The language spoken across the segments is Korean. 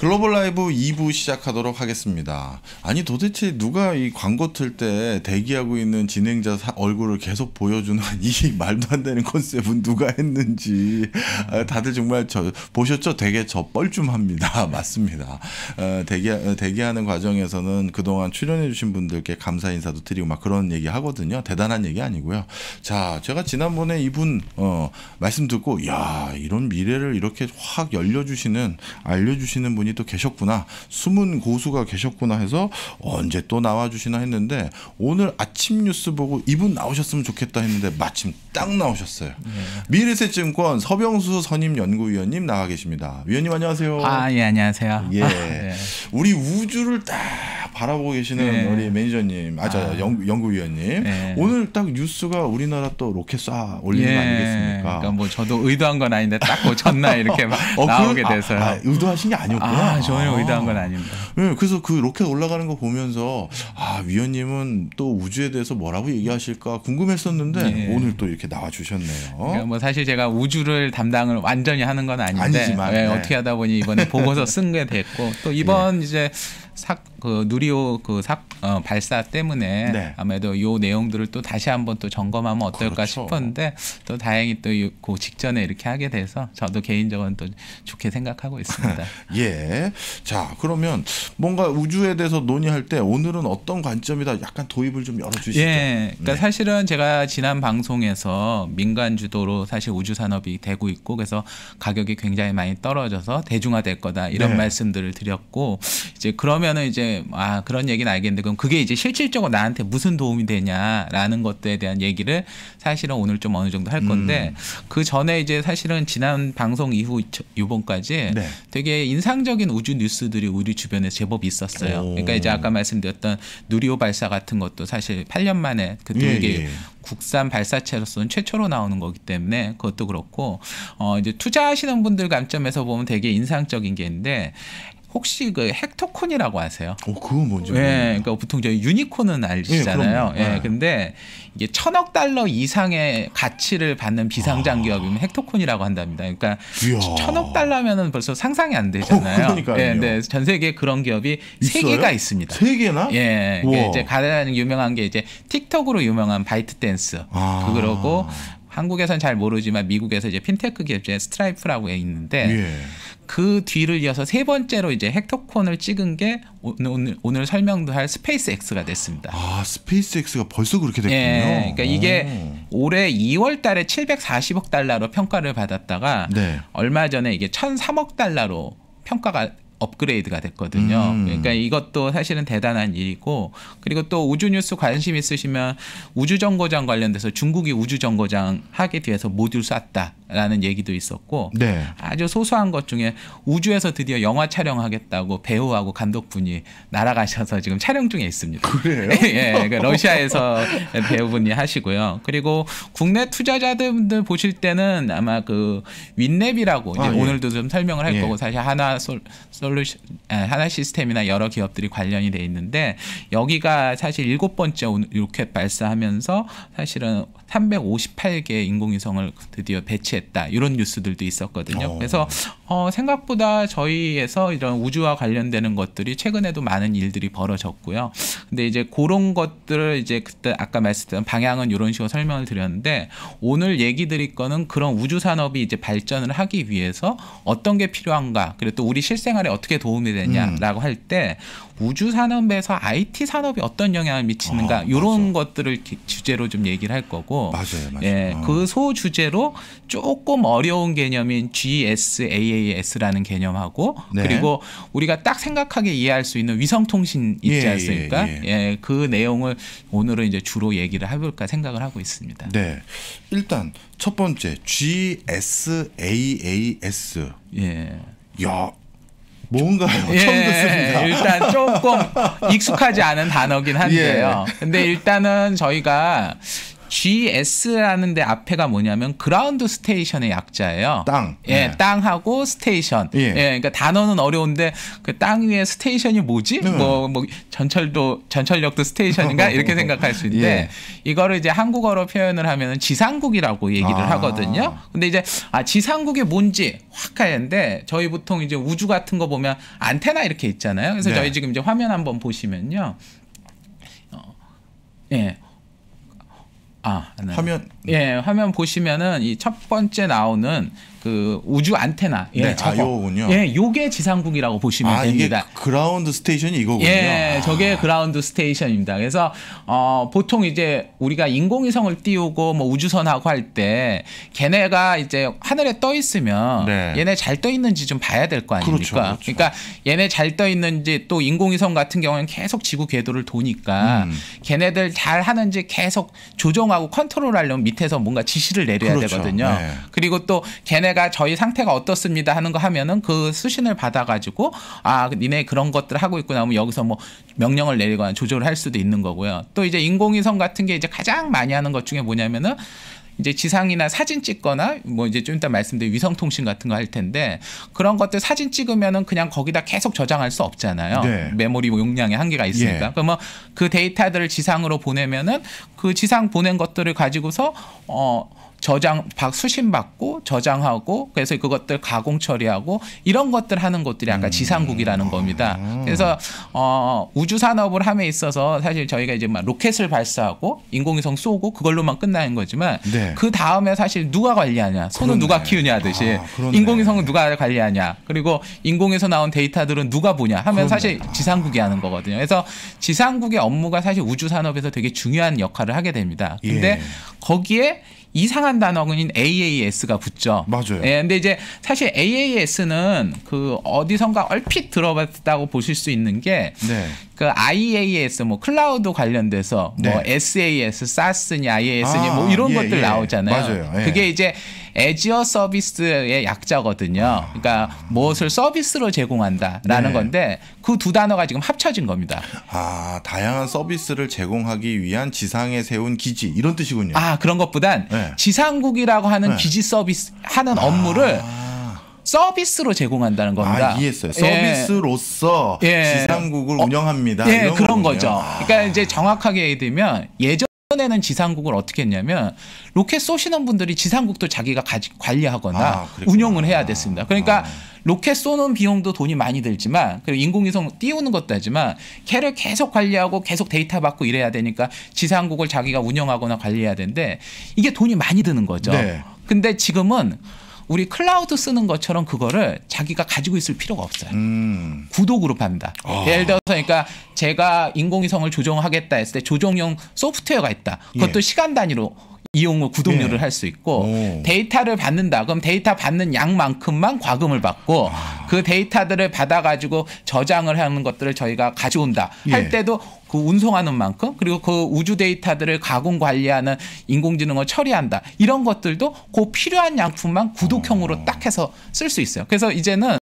글로벌 라이브 2부 시작하도록 하겠습니다. 아니 도대체 누가 이 광고 틀 때 대기하고 있는 진행자 사, 얼굴을 계속 보여주는 이 말도 안 되는 컨셉은 누가 했는지 아, 다들 정말 저 보셨죠? 되게 저 뻘쭘합니다. 맞습니다. 어, 대기 어, 대기하는 과정에서는 그동안 출연해주신 분들께 감사 인사도 드리고 막 그런 얘기 하거든요. 대단한 얘기 아니고요. 자, 제가 지난번에 이분 어, 말씀 듣고 야 이런 미래를 이렇게 확 열려주시는 알려주시는 분이 또 계셨구나. 숨은 고수가 계셨구나 해서 언제 또 나와주시나 했는데 오늘 아침 뉴스 보고 이분 나오셨으면 좋겠다 했는데 마침 딱 나오셨어요. 네. 미래에셋증권 서병수 선임 연구위원님 나와 계십니다. 위원님 안녕하세요. 아, 예, 안녕하세요. 예. 아, 네. 우리 우주를 딱 바라보고 계시는 네. 우리 매니저님, 아, 저 아. 연구, 연구위원님. 네. 오늘 딱 뉴스가 우리나라 또 로켓 쏴 올리는 예. 거 아니겠습니까? 그러니까 뭐 저도 의도한 건 아닌데 딱 겹쳐나 이렇게 어, 나오게 돼서요. 아, 아, 의도하신 게 아니었구나. 아, 전혀 의도한 건 아닙니다. 네, 그래서 그 로켓 올라가는 거 보면서 아 위원님은 또 우주에 대해서 뭐라고 얘기하실까 궁금했었는데 네. 오늘 또 이렇게 나와 주셨네요. 그러니까 뭐 사실 제가 우주를 담당을 완전히 하는 건 아닌데 아니지만, 네, 네. 어떻게 하다 보니 이번에 보고서 쓴 게 됐고 또 이번 예. 이제 삭, 그 누리호 그 삭, 어, 발사 때문에 네. 아무래도 요 내용들을 또 다시 한번 또 점검하면 어떨까 그렇죠. 싶었는데 또 다행히 또그 직전에 이렇게 하게 돼서 저도 개인적으로는 또 좋게 생각하고 있습니다. 예. 자, 그러면 뭔가 우주에 대해서 논의할 때 오늘은 어떤 관점이다 약간 도입을 좀 열어주시죠. 예. 그러니까 네. 사실은 제가 지난 방송에서 민간 주도로 사실 우주 산업이 되고 있고 그래서 가격이 굉장히 많이 떨어져서 대중화될 거다 이런 네. 말씀들을 드렸고 이제 그러면 그러면은 이제 아 그런 얘기는 알겠는데 그럼 그게 이제 실질적으로 나한테 무슨 도움이 되냐라는 것들에 대한 얘기를 사실은 오늘 좀 어느 정도 할 건데 음. 그 전에 이제 사실은 지난 방송 이후 이번까지 네. 되게 인상적인 우주 뉴스들이 우리 주변에 제법 있었어요. 오. 그러니까 이제 아까 말씀드렸던 누리호 발사 같은 것도 사실 8년 만에 그때 예, 이게 예. 국산 발사체로서는 최초로 나오는 거기 때문에 그것도 그렇고 어 이제 투자하시는 분들 관점에서 보면 되게 인상적인 게 있는데 혹시 그 헥토콘이라고 아세요? 어, 그건 뭔지. 예, 그러니까 보통 저희 유니콘은 알시잖아요. 예, 예, 근데 이게 천억 달러 이상의 가치를 받는 비상장 기업이면 아. 헥토콘이라고 한답니다. 그러니까 이야. 천억 달러면은 벌써 상상이 안 되잖아요. 어, 그러니까요. 예, 근데 전 세계 그런 기업이 세 개가 있습니다. 세 개나? 예, 이제 가장 유명한 게 이제 틱톡으로 유명한 바이트 댄스. 아. 그러고 한국에선 잘 모르지만 미국에서 이제 핀테크 기업 중에 스트라이프라고 있는데. 예. 그 뒤를 이어서 세 번째로 이제 헥토콘을 찍은 게 오늘, 오늘 설명도 할 스페이스 X가 됐습니다. 아, 스페이스 X가 벌써 그렇게 됐군요. 예, 그러니까 이게 올해 2월 달에 740억 달러로 평가를 받았다가 네. 얼마 전에 이게 1,003억 달러로 평가가 업그레이드가 됐거든요. 음. 그러니까 이것도 사실은 대단한 일이고 그리고 또 우주 뉴스 관심 있으시면 우주 정거장 관련돼서 중국이 우주 정거장 하기 위해서 모듈 쐈다라는 얘기도 있었고 네. 아주 소소한 것 중에 우주에서 드디어 영화 촬영하겠다고 배우하고 감독분이 날아가셔서 지금 촬영 중에 있습니다. 그래요? 예, 그러니까 러시아에서 배우분이 하시고요. 그리고 국내 투자자들 보실 때는 아마 그 윈랩이라고 아, 예. 오늘도 좀 설명을 할 예. 거고 사실 하나 솔, 솔 솔루션 하나 시스템이나 여러 기업들이 관련이 돼 있는데 여기가 사실 일곱 번째 로켓 발사하면서 사실은 358개 인공위성을 드디어 배치했다 이런 뉴스들도 있었거든요. 오. 어. 그래서 어, 생각보다 저희에서 이런 우주와 관련되는 것들이 최근에도 많은 일들이 벌어졌고요. 근데 이제 그런 것들을 이제 그때 아까 말씀드린 방향은 이런 식으로 설명을 드렸는데 오늘 얘기 드릴 거는 그런 우주 산업이 이제 발전을 하기 위해서 어떤 게 필요한가 그리고 또 우리 실생활에 어떻게 도움이 되냐라고 음. 할때 우주 산업에서 IT 산업이 어떤 영향을 미치는가 아, 이런 것들을 주제로 좀 얘기를 할 거고 맞아요, 맞아요. 예, 어. 그소 주제로 조금 어려운 개념인 GSAAS라는 개념하고 네. 그리고 우리가 딱 생각하게 이해할 수 있는 위성 통신 있지 예, 예 않습니까? 예, 예. 예, 그 내용을 오늘은 이제 주로 얘기를 해볼까 생각을 하고 있습니다. 네, 일단 첫 번째 GSaaS. 예. 야, 뭔가요? 예, 처음 듣습니다. 일단 조금 익숙하지 않은 단어긴 한데요. 예. 근데 일단은 저희가 GS라는 데 앞에가 뭐냐면 ground station의 약자예요. 땅. 예, 네. 땅하고 station. 예. 예. 그러니까 단어는 어려운데 그 땅 위에 스테이션이 뭐지? 네. 뭐, 뭐 전철도 전철역도 스테이션인가 이렇게 생각할 수 있는데 예. 이거를 이제 한국어로 표현을 하면은 지상국이라고 얘기를 아. 하거든요. 근데 이제 아 지상국이 뭔지 확 하는데 저희 보통 이제 우주 같은 거 보면 안테나 이렇게 있잖아요. 그래서 네. 저희 지금 이제 화면 한번 보시면요. 어, 예. 아, 네. 화면 예, 화면 보시면은 이 첫 번째 나오는 그 우주 안테나. 예, 네, 아, 저거. 요거군요. 예, 요게 지상국이라고 보시면 아 이게 됩니다. ground station이 이거군요. 예, 아. 저게 ground station입니다. 그래서 어 보통 이제 우리가 인공위성을 띄우고 뭐 우주선하고 할 때 걔네가 이제 하늘에 떠 있으면 네. 얘네 잘 떠 있는지 좀 봐야 될 거 아닙니까? 그렇죠, 그렇죠. 러니까 얘네 잘 떠 있는지 또 인공위성 같은 경우는 계속 지구 궤도를 도니까 음. 걔네들 잘 하는지 계속 조종하고 컨트롤하려면 밑에서 뭔가 지시를 내려야 그렇죠. 되거든요. 네. 그리고 또 걔네 가 저희 상태가 어떻습니다 하는 거 하면은 그 수신을 받아가지고 아 니네 그런 것들 하고 있구나 하면 여기서 뭐 명령을 내리거나 조절을 할 수도 있는 거고요. 또 이제 인공위성 같은 게 이제 가장 많이 하는 것 중에 뭐냐면은 이제 지상이나 사진 찍거나 뭐 이제 좀 이따 말씀드린 위성 통신 같은 거 할 텐데 그런 것들 사진 찍으면은 그냥 거기다 계속 저장할 수 없잖아요. 네. 메모리 용량에 한계가 있으니까. 예. 그러면 그 데이터들을 지상으로 보내면은 그 지상 보낸 것들을 가지고서 어 저장 박 수신 받고 저장하고 그래서 그것들 가공 처리하고 이런 것들 하는 것들이 아까 지상국이라는 겁니다. 그래서 어 우주 산업을 함에 있어서 사실 저희가 이제 막 로켓을 발사하고 인공위성 쏘고 그걸로만 끝나는 거지만 네. 그 다음에 사실 누가 관리하냐 손은 그렇네. 누가 키우냐 하듯이 아. 인공위성은 누가 관리하냐 그리고 인공에서 나온 데이터들은 누가 보냐 하면 그렇네. 사실 지상국이 하는 거거든요. 그래서 지상국의 업무가 사실 우주 산업에서 되게 중요한 역할을 하게 됩니다. 근데 예. 거기에 이상한 단어인 AAS가 붙죠. 맞아요. 예, 근데 이제 사실 AAS는 그 어디선가 얼핏 들어봤다고 보실 수 있는 게 네. 그 IaaS 뭐 클라우드 관련돼서 뭐 네. SAS, SaaS니 IaaS니 아, 뭐 이런 예, 것들 예. 나오잖아요. 맞아요. 예. 그게 이제 애지어 서비스의 약자거든요. 그러니까 무엇을 서비스로 제공한다라는 네. 건데 그 두 단어가 지금 합쳐진 겁니다. 아 다양한 서비스를 제공하기 위한 지상에 세운 기지 이런 뜻이군요. 아 그런 것보단 네. 지상국이라고 하는 네. 기지 서비스 하는 업무를 아, 서비스로 제공한다는 겁니다. 아, 이해했어요. 예. 서비스로서 예. 지상국을 어, 운영합니다. 예, 그런 거군요. 거죠. 아. 그러니까 이제 정확하게 얘기드리면 예전 에는 지상국을 어떻게 했냐면 로켓 쏘시는 분들이 지상국도 자기가 가지, 관리하거나 아. 운영을 해야 됐습니다. 그러니까 아. 로켓 쏘는 비용도 돈이 많이 들지만 그리고 인공위성 띄우는 것도 하지만 걔를 계속 관리하고 계속 데이터 받고 이래야 되니까 지상국을 자기가 운영하거나 관리해야 되는데 이게 돈이 많이 드는 거죠. 네. 근데 지금은 우리 클라우드 쓰는 것처럼 그거를 자기가 가지고 있을 필요가 없어요. 음. 구독으로 팝니다. 아. 예를 들어서 그러니까 제가 인공위성을 조종하겠다 했을 때 조종용 소프트웨어가 있다. 그것도 예. 시간 단위로 이용을 구독료를 예. 할수 있고 오. 데이터를 받는다. 그럼 데이터 받는 양만큼만 과금을 받고 아. 그 데이터들을 받아 가지고 저장을 하는 것들을 저희가 가져온다. 예. 할 때도 그 운송하는 만큼 그리고 그 우주 데이터들을 가공 관리하는 인공지능을 처리한다. 이런 것들도 그 필요한 양품만 구독형으로 어. 딱 해서 쓸 수 있어요. 그래서 이제는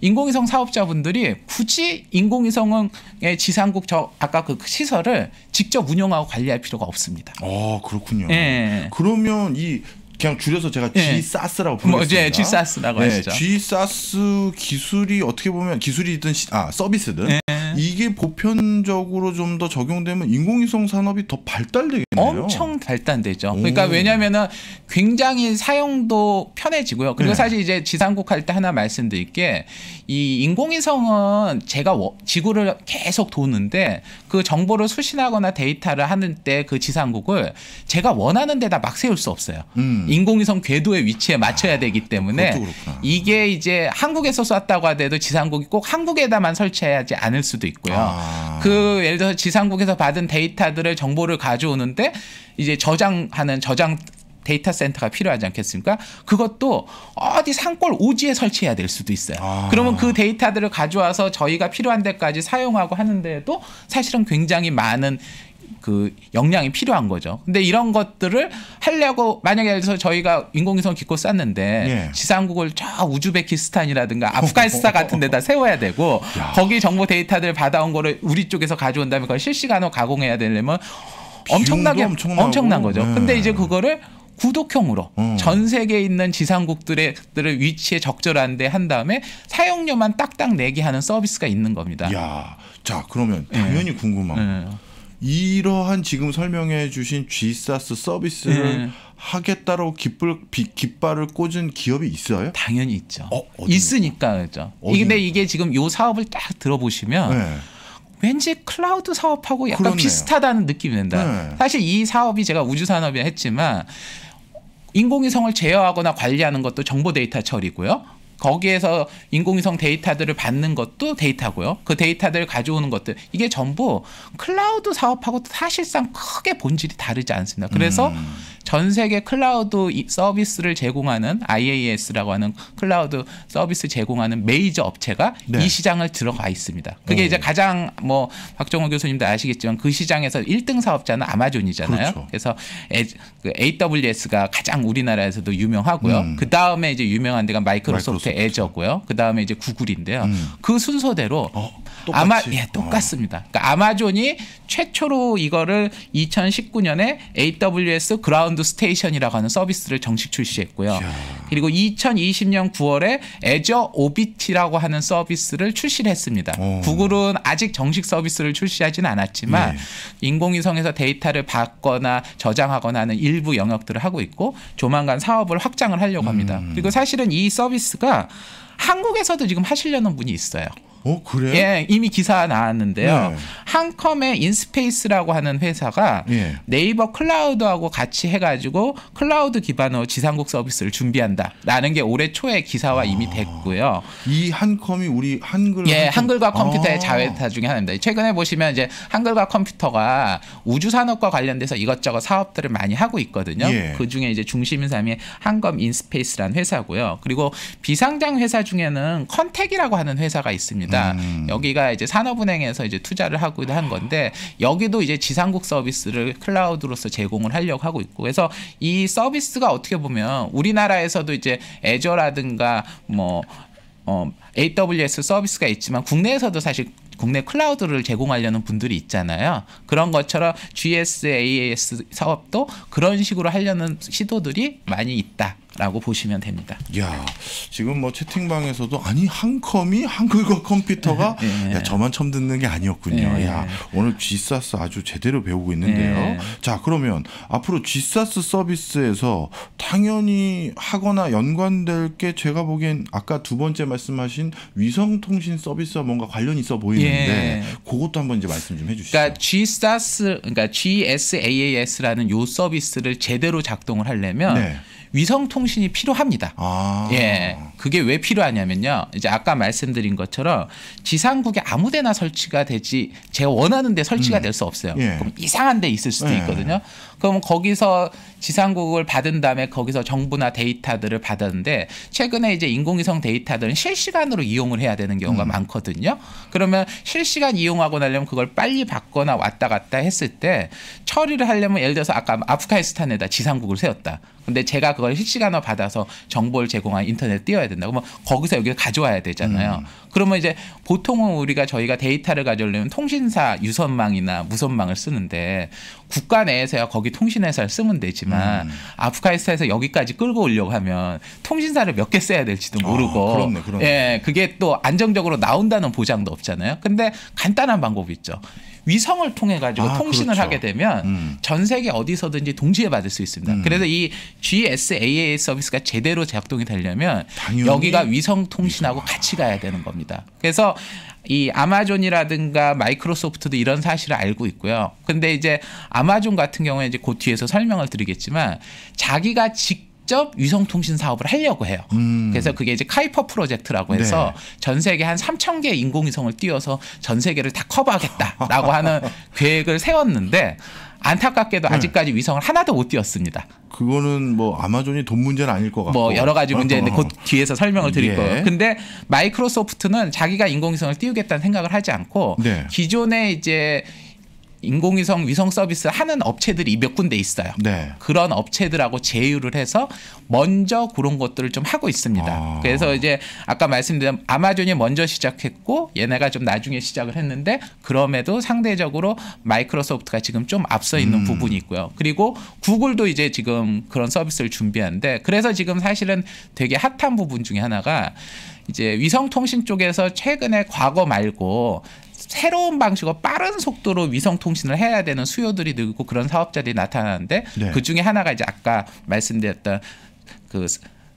인공위성 사업자분들이 굳이 인공위성의 지상국 저 아까 그 시설을 직접 운영하고 관리할 필요가 없습니다. 어 그렇군요. 예. 그러면 이 그냥 줄여서 제가 예. G사스라고 뭐, 부르겠습니다. 예, G사스라고 하시죠. G사스 기술이 어떻게 보면 기술이든 시- 아 서비스든 예. 이게 보편적으로 좀 더 적용되면 인공위성 산업이 더 발달되겠네요. 엄청 발단되죠. 그러니까 오. 왜냐면은 굉장히 사용도 편해지고요. 그리고 네. 사실 이제 지상국 할 때 하나 말씀드릴 게 이 인공위성은 제가 워- 지구를 계속 도는데 그 정보를 수신하거나 데이터를 하는 때 그 지상국을 제가 원하는 데다 막 세울 수 없어요. 음. 인공위성 궤도의 위치에 맞춰야 되기 때문에. 이게 이제 한국에서 쐈다고 하더라도 지상국이 꼭 한국에다만 설치해야지 않을 수도 있고요. 아. 그 예를 들어서 지상국에서 받은 데이터들을 정보를 가져오는데 이제 저장하는 저장 데이터 센터가 필요하지 않겠습니까? 그것도 어디 산골 오지에 설치해야 될 수도 있어요. 아. 그러면 그 데이터들을 가져와서 저희가 필요한 데까지 사용하고 하는데도 사실은 굉장히 많은 그 역량이 필요한 거죠. 근데 이런 것들을 하려고 만약에 예를 들어서 저희가 인공위성 기껏 쐈는데 예. 지상국을 저 우즈베키스탄이라든가 아프가니스탄 같은 데다 세워야 되고 거기 정보 데이터들 받아온 거를 우리 쪽에서 가져온 다음에 그걸 실시간으로 가공해야 되려면 엄청나게 엄청나고. 엄청난 거죠. 네. 근데 이제 그거를 구독형으로 어. 전 세계에 있는 지상국들의 들을 위치에 적절한데 한 다음에 사용료만 딱딱 내게 하는 서비스가 있는 겁니다. 야, 자 그러면 당연히 궁금한 거. 네. 이러한 지금 설명해 주신 G사스 서비스를 네. 하겠다고 깃발 비- 깃발을 꽂은 기업이 있어요? 당연히 있죠. 어, 있으니까 그죠. 근데 이게 지금 요 사업을 딱 들어보시면 네. 왠지 클라우드 사업하고 약간 그렇네요. 비슷하다는 느낌이 든다. 네. 사실 이 사업이 제가 우주 산업이라 했지만 인공위성을 제어하거나 관리하는 것도 정보 데이터 처리고요. 거기에서 인공위성 데이터들을 받는 것도 데이터고요. 그 데이터들을 가져오는 것들 이게 전부 클라우드 사업하고 사실상 크게 본질이 다르지 않습니다. 그래서 음. 전 세계 클라우드 이- 서비스를 제공하는 IaaS라고 하는 클라우드 서비스 제공하는 메이저 업체가 네. 이 시장을 들어가 있습니다. 그게 오. 이제 가장 뭐 박정호 교수님도 아시겠지만 그 시장에서 1등 사업자는 아마존이잖아요. 그렇죠. 그래서 그 AWS가 가장 우리나라에서도 유명하고요. 음. 그 다음에 이제 유명한 데가 마이크로소프트 마이크로소프트. Azure고요. 그 다음에 이제 구글인데요. 음. 그 순서대로 어, 똑같이? 예 똑같습니다. 그러니까 아마존이 최초로 이거를 2019년에 AWS Ground Station이라고 하는 서비스를 정식 출시했고요. 이야. 그리고 2020년 9월에 Azure Orbital이라고 하는 서비스를 출시를 했습니다. 오. 구글은 아직 정식 서비스를 출시하지는 않았지만 네. 인공위성에서 데이터를 받거나 저장하거나 하는 일부 영역들을 하고 있고 조만간 사업을 확장을 하려고 합니다. 음. 그리고 사실은 이 서비스가 한국에서도 지금 하시려는 분이 있어요. 어 그래? 예, 이미 기사 나왔는데요. 네. 한컴의 인스페이스라고 하는 회사가 예. 네이버 클라우드하고 같이 해가지고 클라우드 기반으로 지상국 서비스를 준비한다라는 게 올해 초에 기사화 이미 아. 됐고요. 이 한컴이 우리 한글 예, 한컴- 한글과 컴퓨터의 아. 자회사 중에 하나입니다. 최근에 보시면 이제 한글과 컴퓨터가 우주 산업과 관련돼서 이것저것 사업들을 많이 하고 있거든요. 예. 그 중에 이제 중심인 사람이 한컴 인스페이스라는 회사고요. 그리고 비상장 회사 중에는 컨텍이라고 하는 회사가 있습니다. 음. 여기가 이제 산업은행에서 이제 투자를 하고 한 건데 여기도 이제 지상국 서비스를 클라우드로서 제공을 하려고 하고 있고 그래서 이 서비스가 어떻게 보면 우리나라에서도 이제 Azure라든가 뭐 어, AWS 서비스가 있지만 국내에서도 사실 국내 클라우드를 제공하려는 분들이 있잖아요. 그런 것처럼 GSAAS 사업도 그런 식으로 하려는 시도들이 많이 있다 라고 보시면 됩니다. 야 지금 뭐 채팅방에서도 아니 한컴이 한글과 컴퓨터가 예. 야, 저만 처음 듣는 게 아니었군요. 예. 야 오늘 G사스 아주 제대로 배우고 있는데요. 예. 자 그러면 앞으로 G사스 서비스에서 당연히 하거나 연관될 게 제가 보기엔 아까 두 번째 말씀하신 위성통신 서비스와 뭔가 관련이 있어 보이는데 예. 그것도 한번 이제 말씀 좀 해주시죠. 그러니까 GSAS, 그러니까 GSAAS라는 요 서비스를 제대로 작동을 하려면 네. 위성 통신이 필요합니다. 아 예. 그게 왜 필요하냐면요. 이제 아까 말씀드린 것처럼 지상국에 아무데나 설치가 되지 제가 원하는 데 설치가 될수 없어요. 예. 그럼 이상한 데 있을 수도 예. 있거든요. 그럼 거기서 지상국을 받은 다음에 거기서 정보나 데이터들을 받았는데 최근에 이제 인공위성 데이터들은 실시간으로 이용을 해야 되는 경우가 많거든요. 그러면 실시간 이용하고 나려면 그걸 빨리 받거나 왔다 갔다 했을 때 처리를 하려면 예를 들어서 아까 아프가니스탄에다 지상국을 세웠다. 근데 제가 그걸 실시간으로 받아서 정보를 제공한 인터넷 띄워야 된다. 그러면 거기서 여기를 가져와야 되잖아요. 그러면 이제 보통은 우리가 저희가 데이터를 가져오려면 통신사 유선망이나 무선망을 쓰는데 국가 내에서야 거기 통신회사를 쓰면 되지만 아프가니스탄에서 여기까지 끌고 오려고 하면 통신사를 몇 개 써야 될지도 아, 모르고 그렇네, 그렇네. 예, 그게 또 안정적으로 나온다는 보장도 없잖아요. 근데 간단한 방법이 있죠. 위성을 통해 가지고 아, 통신을 그렇죠. 하게 되면 음. 전 세계 어디서든지 동시에 받을 수 있습니다. 음. 그래서 이 GSAA 서비스가 제대로 작동이 되려면 여기가 위성 통신하고 같이 가야 되는 겁니다. 그래서 이 아마존이라든가 마이크로소프트도 이런 사실을 알고 있고요. 근데 이제 아마존 같은 경우에 이제 그 뒤에서 설명을 드리겠지만 자기가 직 접 위성 통신 사업을 하려고 해요. 음. 그래서 그게 이제 카이퍼 프로젝트라고 해서 전 세계 한 3천 개의 인공위성을 띄워서 전 세계를 다 커버하겠다라고 하는 계획을 세웠는데 안타깝게도 네. 아직까지 위성을 하나도 못 띄웠습니다. 그거는 뭐 아마존이 돈 문제는 아닐 것 같고 뭐 여러 가지 문제인데 그 뒤에서 설명을 드릴 예. 거예요. 근데 마이크로소프트는 자기가 인공위성을 띄우겠다는 생각을 하지 않고 네. 기존에 이제 인공위성 위성 서비스 하는 업체들이 몇 군데 있어요. 네. 그런 업체들하고 제휴를 해서 먼저 그런 것들을 좀 하고 있습니다. 아. 그래서 이제 아까 말씀드린 아마존이 먼저 시작했고 얘네가 좀 나중에 시작을 했는데 그럼에도 상대적으로 마이크로소프트가 지금 좀 앞서 있는 음. 부분이 있고요. 그리고 구글도 이제 지금 그런 서비스를 준비하는데 그래서 지금 사실은 되게 핫한 부분 중에 하나가 이제 위성통신 쪽에서 최근에 과거 말고 새로운 방식으로 빠른 속도로 위성 통신을 해야 되는 수요들이 늘고 그런 사업자들이 나타나는데 네. 그 중에 하나가 이제 아까 말씀드렸던 그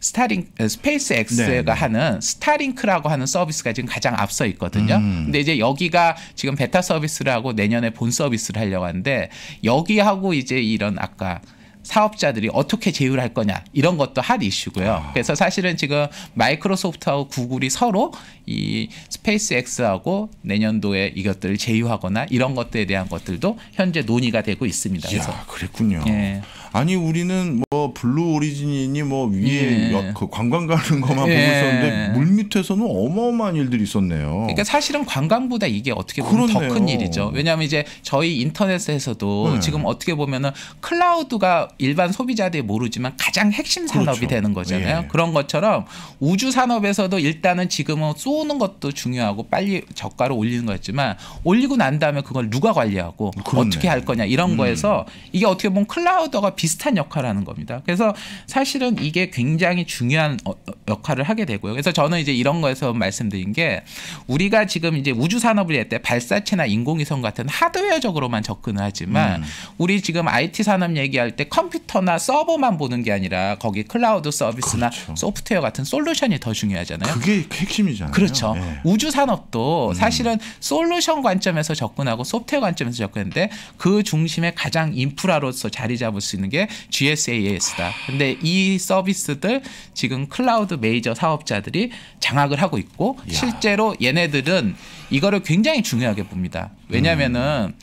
스타링 Space X가 네, 네. 하는 Starlink라고 하는 서비스가 지금 가장 앞서 있거든요. 음. 근데 이제 여기가 지금 베타 서비스를 하고 내년에 본 서비스를 하려고 하는데 여기하고 이제 이런 아까 사업자들이 어떻게 제휴를 할 거냐 이런 것도 할 이슈고요. 아. 그래서 사실은 지금 마이크로소프트하고 구글이 서로 이 Space X하고 내년도에 이것들을 제휴하거나 이런 것들에 대한 것들도 현재 논의가 되고 있습니다. 그래서 야, 그랬군요. 예. 아니 우리는 뭐 Blue Origin이니 뭐 위에 예. 여- 그 관광 가는 것만 예. 보고 있었는데 물 밑에서는 어마어마한 일들이 있었네요. 그러니까 사실은 관광보다 이게 어떻게 보면 더. 큰 일이죠. 왜냐하면 이제 저희 인터넷에서도 네. 지금 어떻게 보면은 클라우드가 일반 소비자들이 모르지만 가장 핵심 산업이 그렇죠. 되는 거잖아요. 예. 그런 것처럼 우주 산업에서도 일단은 지금은 쏘는 것도 중요하고 빨리 저가를 올리는 거였지만 올리고 난 다음에 그걸 누가 관리하고 그렇네. 어떻게 할 거냐 이런 음. 거에서 이게 어떻게 보면 클라우드가 비슷한 역할을 하는 겁니다. 그래서 사실은 이게 굉장히 중요한 어- 어- 역할을 하게 되고요. 그래서 저는 이제 이런 거에서 말씀드린 게 우리가 지금 이제 우주 산업을 할 때 발사체나 인공위성 같은 하드웨어적으로만 접근을 하지만 음. 우리 지금 IT 산업 얘기할 때 컴퓨터나 서버만 보는 게 아니라 거기 클라우드 서비스나 그렇죠. 소프트웨어 같은 솔루션이 더 중요하잖아요. 그게 핵심이잖아요. 그렇죠. 예. 우주 산업도 음. 사실은 솔루션 관점에서 접근하고 소프트웨어 관점에서 접근했는데 그 중심에 가장 인프라로서 자리 잡을 수 있는 게 GSaaS다. 근데 이 서비스들 지금 클라우드 메이저 사업자들이 장악을 하고 있고 야. 실제로 얘네들은 이거를 굉장히 중요하게 봅니다. 왜냐면은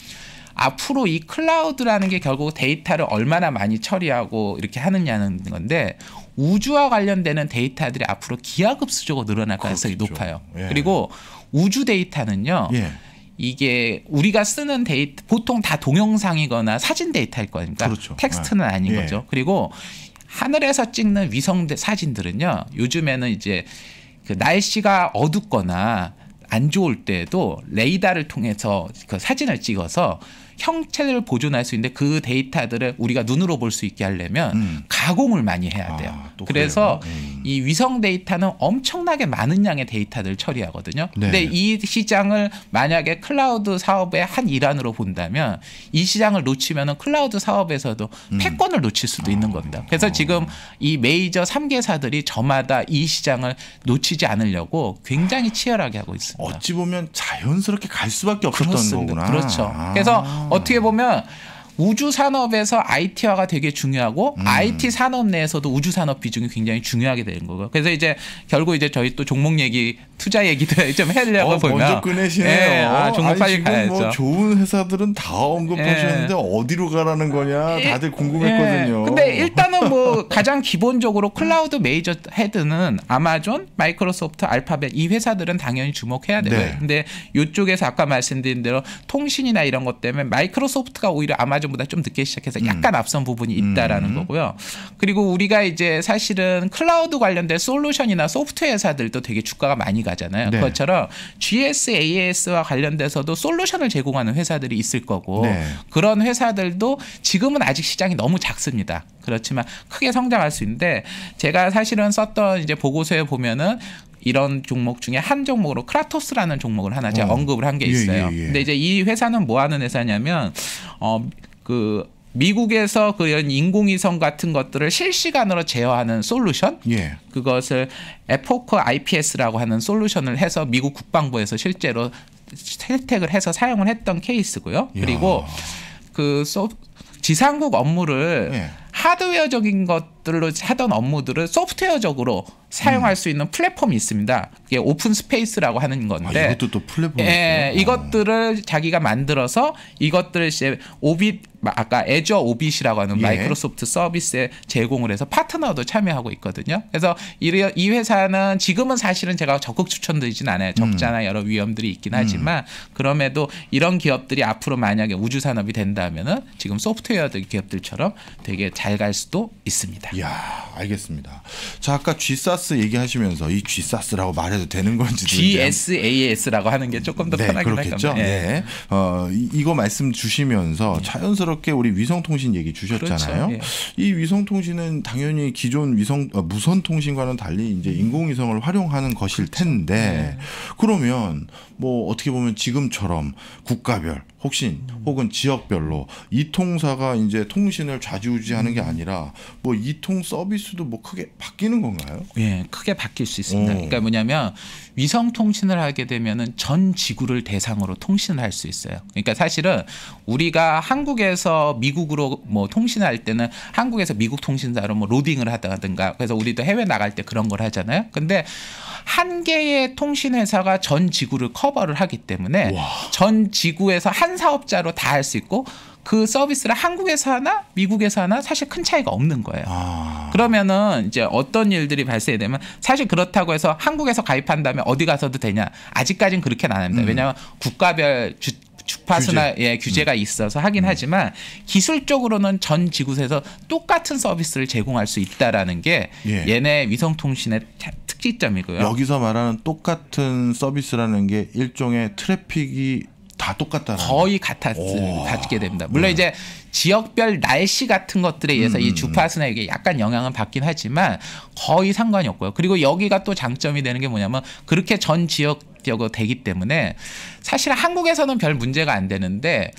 앞으로 이 클라우드라는 게 결국 데이터를 얼마나 많이 처리하고 이렇게 하느냐는 건데 우주와 관련되는 데이터들이 앞으로 기하급수적으로 늘어날 가능성이 그렇겠죠. 높아요. 예. 그리고 우주 데이터는요. 예. 이게 우리가 쓰는 데이터 보통 다 동영상이거나 사진 데이터일 거니까 그렇죠. 텍스트는 네. 아닌 예. 거죠. 그리고 하늘에서 찍는 위성 대- 사진들은요. 요즘에는 이제 그 날씨가 어둡거나 안 좋을 때에도 레이더를 통해서 그 사진을 찍어서 형체를 보존할 수 있는데 그 데이터들을 우리가 눈으로 볼 수 있게 하려면 음. 가공을 많이 해야 돼요. 아, 또 그래서? 음. 이 위성 데이터는 엄청나게 많은 양의 데이터들을 처리하거든요. 네. 근데 이 시장을 만약에 클라우드 사업의 한 일환으로 본다면 이 시장을 놓치면은 클라우드 사업에서도 음. 패권을 놓칠 수도 있는 겁니다. 그래서 지금 이 메이저 3개사들이 저마다 이 시장을 놓치지 않으려고 굉장히 치열하게 하고 있습니다. 어찌 보면 자연스럽게 갈 수밖에 없었던 그렇습니다. 거구나. 그렇죠. 아. 그래서 어떻게 보면 우주 산업에서 IT화가 되게 중요하고 음. IT 산업 내에서도 우주 산업 비중이 굉장히 중요하게 되는 거고요. 그래서 이제 결국 이제 저희 또 종목 얘기, 투자 얘기도 좀 하려고 어, 보면 먼저 꺼내시네요. 예, 아, 종목 빨리 지금 가야죠. 뭐 좋은 회사들은 다 언급하셨는데 어디로 가라는 거냐 다들 궁금했거든요. 예, 근데 일단은 뭐 가장 기본적으로 클라우드 메이저 헤드는 아마존, 마이크로소프트, 알파벳 이 회사들은 당연히 주목해야 되고요. 네. 근데 이쪽에서 아까 말씀드린 대로 통신이나 이런 것 때문에 마이크로소프트가 오히려 아마존보다 좀 늦게 음. 시작해서 약간 앞선 부분이 있다라는 거고요. 그리고 우리가 이제 사실은 클라우드 관련된 솔루션이나 소프트웨어 회사들도 되게 주가가 많이 가 잖아요. 네. 그것처럼 GSAS와 관련돼서도 솔루션을 제공하는 회사들이 있을 거고 네. 그런 회사들도 지금은 아직 시장이 너무 작습니다. 그렇지만 크게 성장할 수 있는데 제가 사실은 썼던 이제 보고서에 보면은 이런 종목 중에 한 종목으로 크라토스라는 종목을 하나 제가 어. 언급을 한게 예, 있어요. 예, 예. 근데 이제 이 회사는 뭐 하는 회사냐면 어그 미국에서 그런 인공위성 같은 것들을 실시간으로 제어하는 솔루션 예. 그것을 Epoch IPS라고 하는 솔루션을 해서 미국 국방부에서 실제로 채택을 해서 사용을 했던 케이스고요. 그리고 그 소, 지상국 업무를 예. 하드웨어적인 것 기업들로 하던 업무들을 소프트웨어적으로 사용할 수 있는 플랫폼이 있습니다. 이게 OpenSpace라고 하는 아, 건데 이것도 또 플랫폼이 예, 있어요? 이것들을 자기가 만들어서 이것들을 이제 Orbit 아까 Azure Orbit이라고 하는 예. 마이크로소프트 서비스에 제공을 해서 파트너도 참여하고 있거든요. 그래서 이, 이 회사는 지금은 사실은 제가 적극 추천드리진 않아요. 적자나 여러 위험들이 있긴 하지만 그럼에도 이런 기업들이 앞으로 만약에 우주 산업이 된다면은 지금 소프트웨어 기업들처럼 되게 잘 갈 수도 있습니다. 이야, 알겠습니다. 자, 아까 G사스 얘기하시면서 이 G사스라고 말해도 되는 건지 GSAS라고 하는 게 조금 더 네, 편하긴 그렇겠죠. 예. 네. 어, 이, 이거 말씀 주시면서 자연스럽게 우리 위성통신 얘기 주셨잖아요. 그렇죠. 예. 이 위성통신은 당연히 기존 위성 어, 무선 통신과는 달리 이제 인공위성을 활용하는 것일 그렇죠. 텐데 네. 그러면 뭐 어떻게 보면 지금처럼 국가별 혹시 혹은 지역별로 이 통사가 이제 통신을 좌지우지하는 음. 게 아니라 뭐 이통 서비스도 뭐 크게 바뀌는 건가요? 예, 크게 바뀔 수 있습니다. 오. 그러니까 뭐냐면 위성 통신을 하게 되면은 전 지구를 대상으로 통신을 할 수 있어요. 그러니까 사실은 우리가 한국에서 미국으로 뭐 통신할 때는 한국에서 미국 통신사로 뭐 로딩을 하다든가 그래서 우리도 해외 나갈 때 그런 걸 하잖아요. 근데 한 개의 통신 회사가 전 지구를 커버를 하기 때문에 전 지구에서 한 사업자로 다 할 수 있고 그 서비스를 한국에서 하나 미국에서 하나 사실 큰 차이가 없는 거예요. 아, 그러면은 이제 어떤 일들이 발생되면 사실 그렇다고 해서 한국에서 가입한 다음에 어디 가서도 되냐? 아직까지는 그렇게는 안 합니다. 왜냐하면 국가별 주 주파수나 예, 규제가 있어서 하긴 하지만 기술적으로는 전 지구에서 똑같은 서비스를 제공할 수 있다라는 게 예. 얘네 위성통신의 차- 특징점이고요. 여기서 말하는 똑같은 서비스라는 게 일종의 트래픽이 다 똑같다는 거의 같았 오. 같게 됩니다. 물론 네. 이제 지역별 날씨 같은 것들에 의해서 음, 이 주파수나 이게 약간 영향은 받긴 하지만 거의 상관이 없고요. 그리고 여기가 또 장점이 되는 게 뭐냐면 그렇게 전 지역적으로 되기 때문에 사실 한국에서는 별 문제가 안 되는데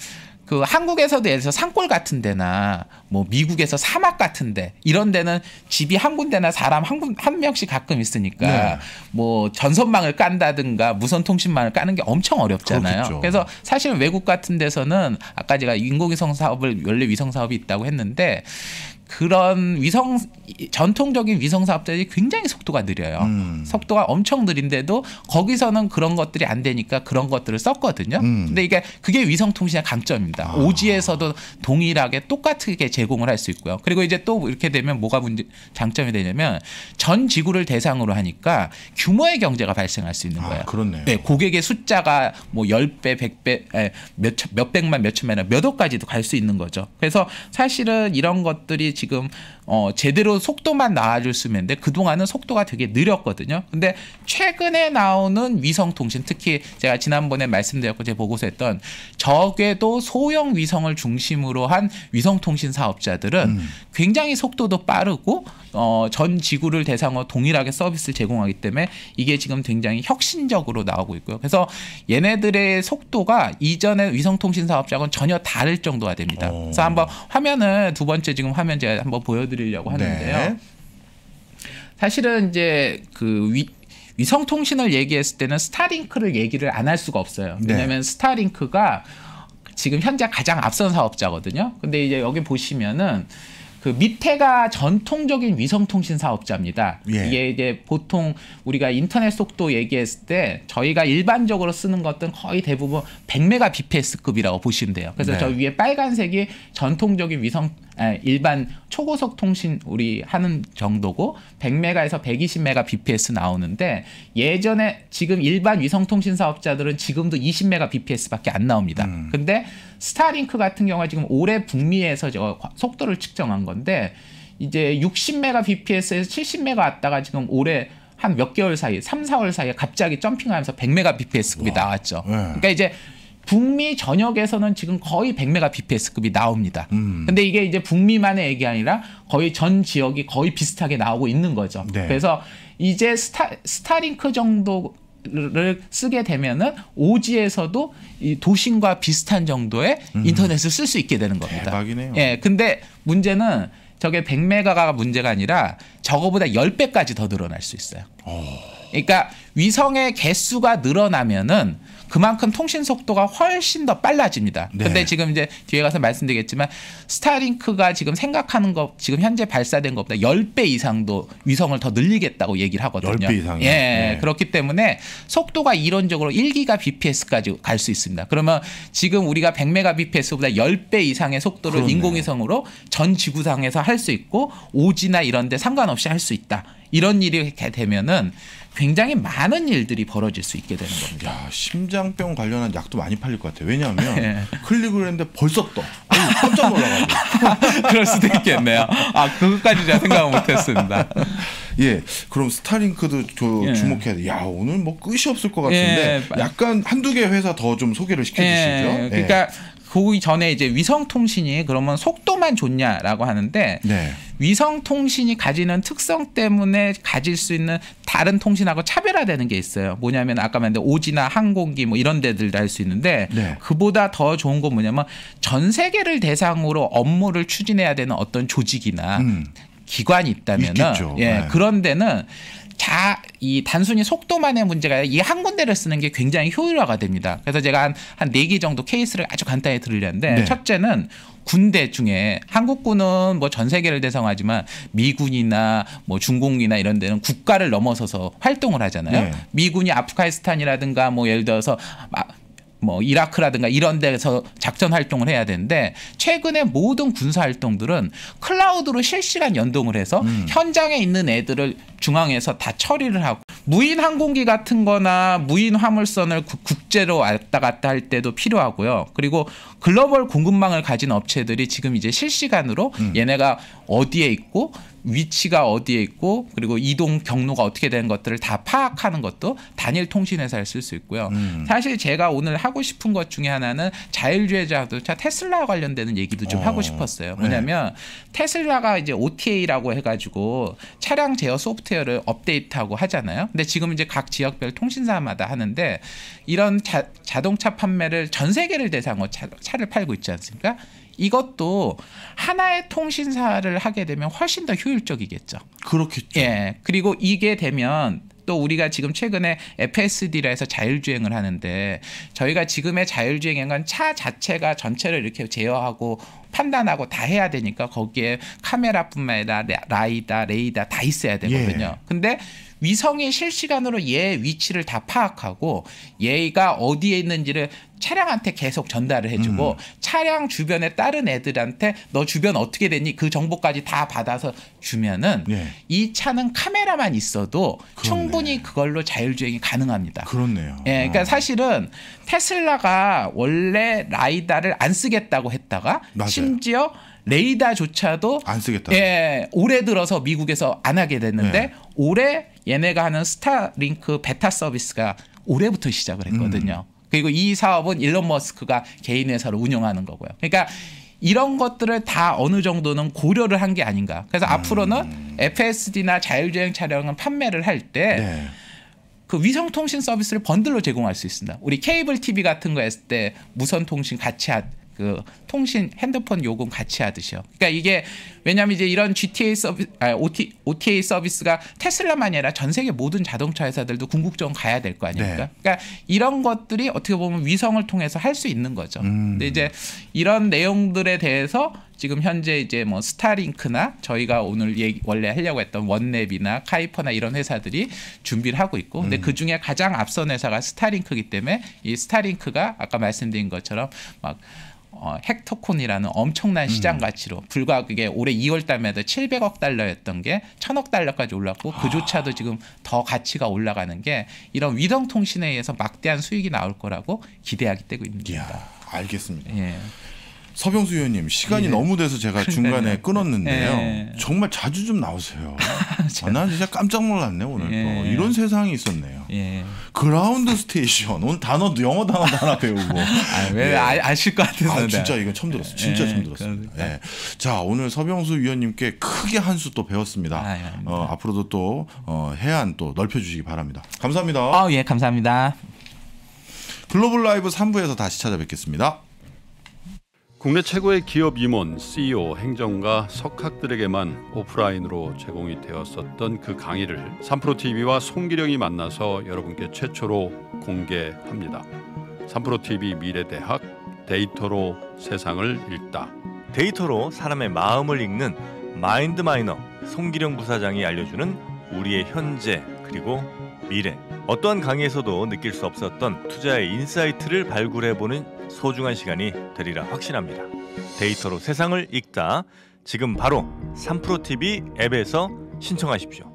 그 한국에서도 예를 들어서 산골 같은 데나 뭐 미국에서 사막 같은 데 이런 데는 집이 한 군데나 사람 한, 군, 한 명씩 가끔 있으니까 네. 뭐 전선망을 깐다든가 무선 통신망을 까는 게 엄청 어렵잖아요. 그렇겠죠. 그래서 사실 외국 같은 데서는 아까 제가 인공위성 사업을 원래 위성 사업이 있다고 했는데 그런 위성 전통적인 위성 사업자들이 굉장히 속도가 느려요. 음. 속도가 엄청 느린데도 거기서는 그런 것들이 안 되니까 그런 것들을 썼거든요. 음. 근데 이게 그게 위성 통신의 강점입니다. 아. 오지에서도 동일하게 똑같게 제공을 할 수 있고요. 그리고 이제 또 이렇게 되면 뭐가 문제 장점이 되냐면 전 지구를 대상으로 하니까 규모의 경제가 발생할 수 있는 아, 거예요. 그렇네요. 네, 고객의 숫자가 뭐 10배, 100배, 에, 몇, 천- 몇 백만, 몇 천만, 몇 억까지도 갈 수 있는 거죠. 그래서 사실은 이런 것들이 지금 어, 제대로 속도만 나와줄 수 있는데 그동안은 속도가 되게 느렸거든요. 근데 최근에 나오는 위성통신, 특히 제가 지난번에 말씀드렸고 제 보고서 했던 적외도 소형 위성을 중심으로 한 위성통신 사업자들은 음. 굉장히 속도도 빠르고 어, 전 지구를 대상으로 동일하게 서비스를 제공하기 때문에 이게 지금 굉장히 혁신적으로 나오고 있고요. 그래서 얘네들의 속도가 이전의 위성통신 사업자하고는 전혀 다를 정도가 됩니다. 오. 그래서 한번 화면을 두 번째 지금 화면 제가 한번 보여드 리려고 하는데요. 네. 사실은 이제 그 위, 위성 통신을 얘기했을 때는 스타링크를 얘기를 안 할 수가 없어요. 네. 왜냐하면 스타링크가 지금 현재 가장 앞선 사업자거든요. 근데 이제 여기 보시면은 그 밑에가 전통적인 위성 통신 사업자입니다. 예. 이게 이제 보통 우리가 인터넷 속도 얘기했을 때 저희가 일반적으로 쓰는 것들은 거의 대부분 100mbps급이라고 보시면 돼요. 그래서 네. 저 위에 빨간색이 전통적인 위성 아, 일반 초고속 통신 우리 하는 정도고 100메가에서 120메가bps 나오는데 예전에 지금 일반 위성 통신 사업자들은 지금도 20메가bps밖에 안 나옵니다. 음. 근데 스타링크 같은 경우에 지금 올해 북미에서 저 속도를 측정한 건데 이제 60메가bps에서 70메가 왔다가 지금 올해 한 몇 개월 사이, 3, 4월 사이에 갑자기 점핑하면서 100메가bps급이 나왔죠. 네. 그러니까 이제 북미 전역에서는 지금 거의 100메가bps급이 나옵니다. 음. 근데 이게 이제 북미만의 얘기 아니라 거의 전 지역이 거의 비슷하게 나오고 있는 거죠. 네. 그래서 이제 스타 스타링크 정도 를 쓰게 되면은 오지에서도 이 도심과 비슷한 정도의 인터넷을 쓸 수 있게 되는 겁니다. 음. 대박이네요. 예, 근데 문제는 저게 100메가가 문제가 아니라 저거보다 10배까지 더 늘어날 수 있어요. 그러니까 위성의 개수가 늘어나면은 그만큼 통신 속도가 훨씬 더 빨라집니다. 네. 근데 지금 이제 뒤에 가서 말씀드리겠지만 스타링크가 지금 생각하는 것 지금 현재 발사된 것보다 10배 이상도 위성을 더 늘리겠다고 얘기를 하거든요. 10배 이상이요? 예. 네. 그렇기 때문에 속도가 이론적으로 1기가 bps까지 갈 수 있습니다. 그러면 지금 우리가 100메가 bps보다 10배 이상의 속도를 그렇네요. 인공위성으로 전 지구상에서 할 수 있고 오지나 이런 데 상관없이 할 수 있다. 이런 일이 되면은 굉장히 많은 일들이 벌어질 수 있게 되는 겁니다. 야 심장병 관련한 약도 많이 팔릴 것 같아요. 왜냐하면 예. 클릭을 했는데 벌써 떠. 깜짝 놀라가지고. 그럴 수도 있겠네요. 아, 그것까지 제가 생각을 못 했습니다. 예, 그럼 스타링크도 저 예. 주목해야 돼. 야 오늘 뭐 끝이 없을 것 같은데 예. 약간 한두 개 회사 더 좀 소개를 시켜주시죠. 예, 그러니까 그 전에 이제 위성 통신이 그러면 속도만 좋냐라고 하는데 네. 위성 통신이 가지는 특성 때문에 가질 수 있는 다른 통신하고 차별화되는 게 있어요. 뭐냐면 아까 말한 오지나 항공기 뭐 이런 데들도 할 수 있는데 네. 그보다 더 좋은 건 뭐냐면 전 세계를 대상으로 업무를 추진해야 되는 어떤 조직이나 음. 기관이 있다면은 있겠죠. 예 네. 그런 데는 자 이 단순히 속도만의 문제가 아니라 이 한 군데를 쓰는 게 굉장히 효율화가 됩니다. 그래서 제가 한 한 네 개 정도 케이스를 아주 간단히 들으려는데 네. 첫째는 군대 중에 한국군은 뭐 전 세계를 대상하지만 미군이나 뭐 중공이나 이런 데는 국가를 넘어서서 활동을 하잖아요. 네. 미군이 아프가니스탄이라든가 뭐 예를 들어서 마- 뭐 이라크라든가 이런 데서 작전 활동을 해야 되는데 최근에 모든 군사 활동들은 클라우드로 실시간 연동을 해서 현장에 있는 애들을 중앙에서 다 처리를 하고 무인 항공기 같은 거나 무인 화물선을 국- 국제로 왔다 갔다 할 때도 필요하고요. 그리고 글로벌 공급망을 가진 업체들이 지금 이제 실시간으로 얘네가 어디에 있고 위치가 어디에 있고 그리고 이동 경로가 어떻게 되는 것들을 다 파악하는 것도 단일 통신 회사를 쓸 수 있고요. 음. 사실 제가 오늘 하고 싶은 것 중에 하나는 자율주행 자동차 테슬라와 관련되는 얘기도 좀 어, 하고 싶었어요. 네. 뭐냐면 테슬라가 이제 OTA라고 해가지고 차량 제어 소프트웨어를 업데이트하고 하잖아요. 근데 지금 이제 각 지역별 통신사마다 하는데 이런 자, 자동차 판매를 전 세계를 대상으로 차, 차를 팔고 있지 않습니까? 이것도 하나의 통신사를 하게 되면 훨씬 더 효율적이겠죠. 그렇겠죠. 예. 그리고 이게 되면 또 우리가 지금 최근에 FSD라 해서 자율주행을 하는데 저희가 지금의 자율주행인 건차 자체가 전체를 이렇게 제어하고 판단하고 다 해야 되니까 거기에 카메라뿐만 아니라 레- 라이다, 레이다 다 있어야 되거든요. 예. 근데 위성이 실시간으로 얘 위치를 다 파악하고 얘가 어디에 있는지를 차량한테 계속 전달을 해주고 차량 주변에 다른 애들한테 너 주변 어떻게 됐니 그 정보까지 다 받아서 주면은 예. 이 차는 카메라만 있어도 그렇네. 충분히 그걸로 자율주행이 가능합니다. 그렇네요. 예, 그러니까 어. 사실은 테슬라가 원래 라이다를 안 쓰겠다고 했다가 맞아요. 심지어 레이다조차도 안 쓰겠다. 예, 올해 들어서 미국에서 안 하게 됐는데 네. 올해 얘네가 하는 스타링크 베타 서비스가 올해부터 시작을 했거든요. 음. 그리고 이 사업은 일론 머스크가 개인 회사로 운영하는 거고요. 그러니까 이런 것들을 다 어느 정도는 고려를 한 게 아닌가. 그래서 음. 앞으로는 FSD나 자율주행 차량은 판매를 할때 네. 그 위성 통신 서비스를 번들로 제공할 수 있습니다. 우리 케이블 TV 같은 거 했을 때 무선 통신 같이 하, 그 통신 핸드폰 요금 같이 하듯이요. 그러니까 이게 왜냐하면 이제 이런 GTA 서비스, 아, OT, OTA 서비스가 테슬라만이 아니라 전 세계 모든 자동차 회사들도 궁극적으로 가야 될 거 아닙니까? 네. 그러니까 이런 것들이 어떻게 보면 위성을 통해서 할 수 있는 거죠. 음. 근데 이제 이런 내용들에 대해서 지금 현재 이제 뭐 스타링크나 저희가 오늘 얘기, 원래 하려고 했던 원랩이나 카이퍼나 이런 회사들이 준비를 하고 있고 근데 그 중에 가장 앞선 회사가 스타링크이기 때문에 이 스타링크가 아까 말씀드린 것처럼 막 어, 헥토콘이라는 엄청난 시장 가치로 불과 그게 올해 2월 달만 해도 700억 달러였던 게 1000억 달러까지 올랐고 그조차도 지금 더 가치가 올라가는 게 이런 위성 통신에 의해서 막대한 수익이 나올 거라고 기대하기 때문입니다. 이야, 알겠습니다. 예. 서병수 의원님 시간이 예. 너무 돼서 제가 중간에 그러니까요. 끊었는데요. 예. 정말 자주 좀 나오세요. 아, 난 진짜 깜짝 놀랐네 오늘 예. 또 이런 세상이 있었네요. 예. ground station 오늘 단어도 영어 단어 하나 배우고. 아, 왜 예. 아, 아실 것 같아서. 아 진짜 이건 처음 들었어. 진짜 예, 처음 들었습니다. 그러니까. 예. 자 오늘 서병수 위원님께 크게 한 수 또 배웠습니다. 아. 어, 앞으로도 또 어, 혜안 또 넓혀주시기 바랍니다. 감사합니다. 아, 예, 감사합니다. 글로벌 라이브 3부에서 다시 찾아뵙겠습니다. 국내 최고의 기업 임원, CEO, 행정가, 석학들에게만 오프라인으로 제공이 되었었던 그 강의를 3프로 TV와 송길영이 만나서 여러분께 최초로 공개합니다. 3프로 TV 미래대학 데이터로 세상을 읽다. 데이터로 사람의 마음을 읽는 mind miner 송길영 부사장이 알려주는 우리의 현재 그리고 미래 어떠한 강의에서도 느낄 수 없었던 투자의 insight를 발굴해보는 소중한 시간이 되리라 확신합니다. 데이터로 세상을 읽다 지금 바로 3프로TV 앱에서 신청하십시오.